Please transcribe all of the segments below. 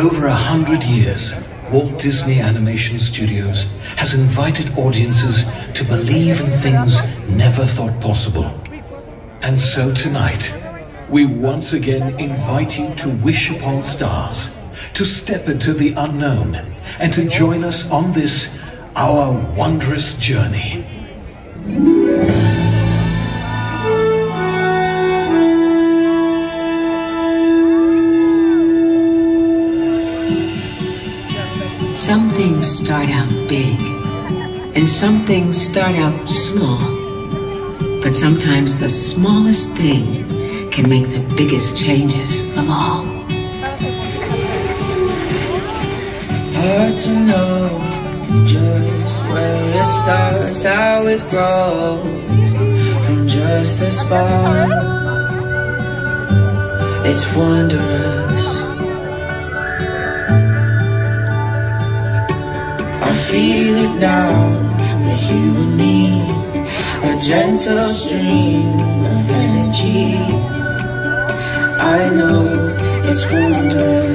over a hundred years, Walt Disney Animation Studios has invited audiences to believe in things never thought possible. And so tonight, we once again invite you to wish upon stars, to step into the unknown, and to join us on this, our wondrous journey. Some things start out big, and some things start out small. But sometimes the smallest thing can make the biggest changes of all. Hard to know just where it starts, how it grows from just a spark. It's wondrous. Feel it now with you and me, a gentle stream of energy. I know it's wondrous.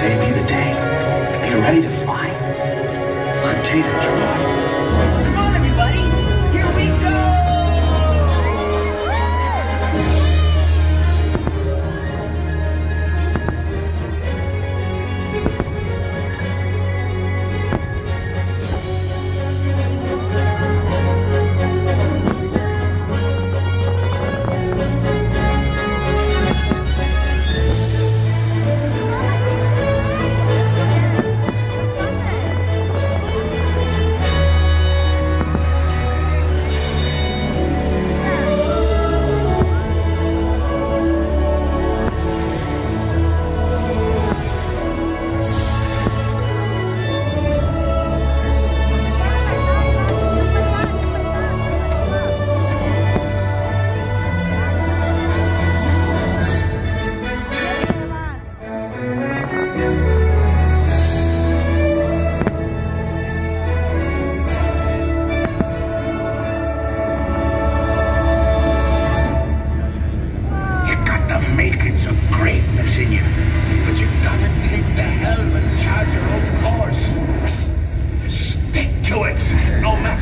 day be the day that ready to fly. Untainted Troy.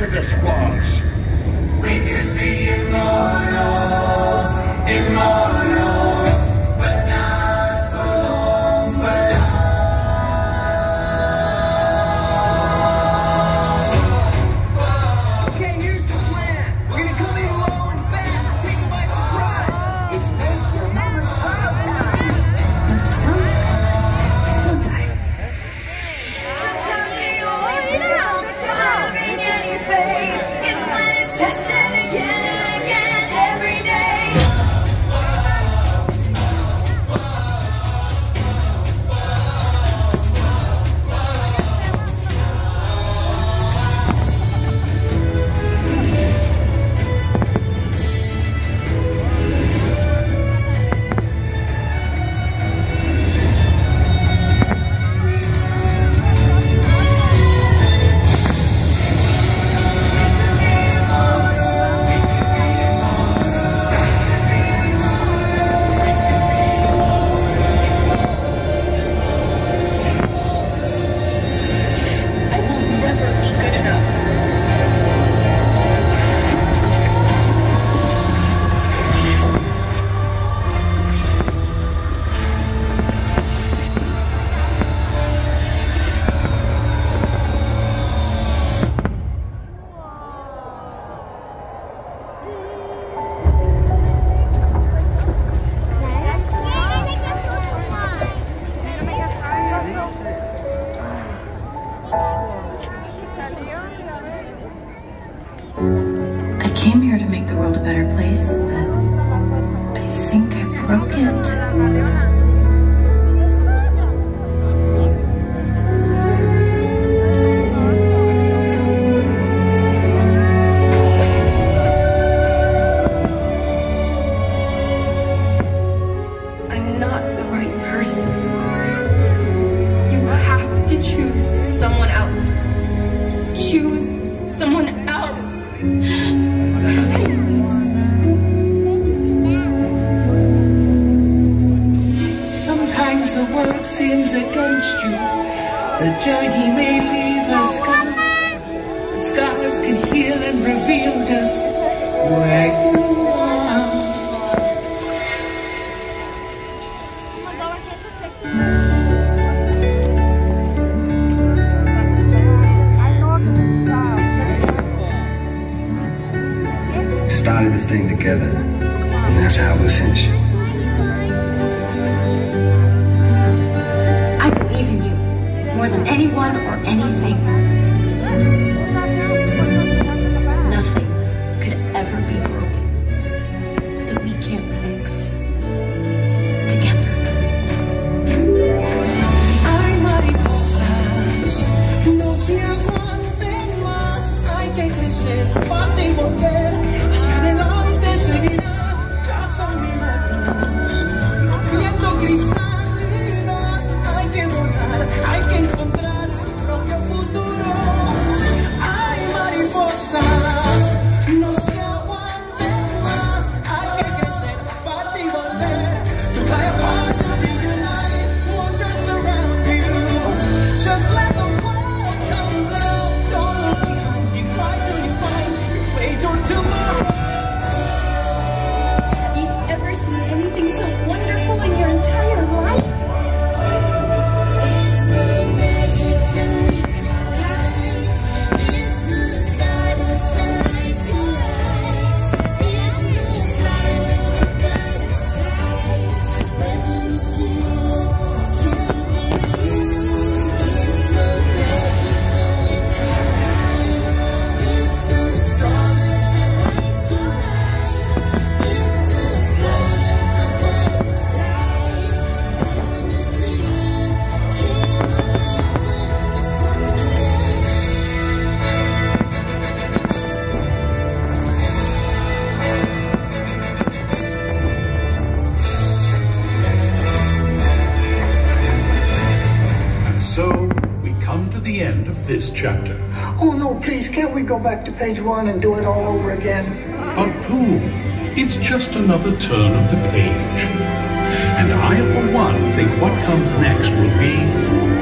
after the squash. We could be immortals, immortals. came here to make the world a better place, but I think I broke it. I'm not the right person. You have to choose someone else. journey may leave us scars, but scars can heal and reveal us where you go back to page one and do it all over again? But Pooh, it's just another turn of the page. And I, for one, think what comes next will be